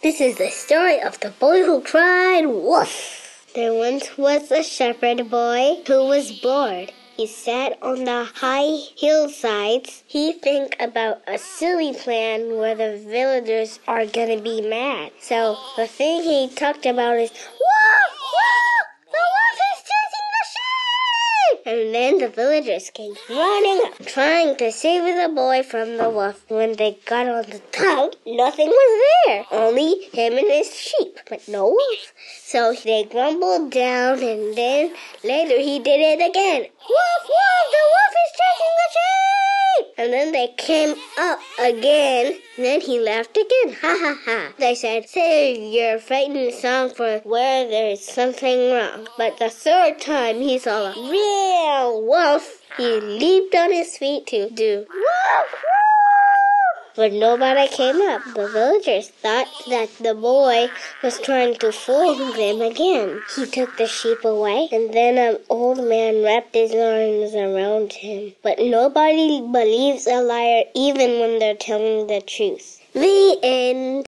This is the story of the boy who cried wolf. There once was a shepherd boy who was bored. He sat on the high hillsides. He think about a silly plan where the villagers are gonna be mad. So the thing he talked about is wolf, wolf, the wolf is chasing the sheep. And then the villagers came running up, trying to save the boy from the wolf. When they got on the top, nothing was there, only him and his sheep, but no wolf. So they grumbled down, and then later he did it again wolf, the wolf is chasing the sheep! And then they came up again. Then he laughed again. Ha ha ha. They said, save your frightening song for where there's something wrong. But the third time he saw a real wolf, he leaped on his feet to do woof, But nobody came up. The villagers thought that the boy was trying to fool them again. He took the sheep away, and then an old man wrapped his arms around him. But nobody believes a liar even when they're telling the truth. The end.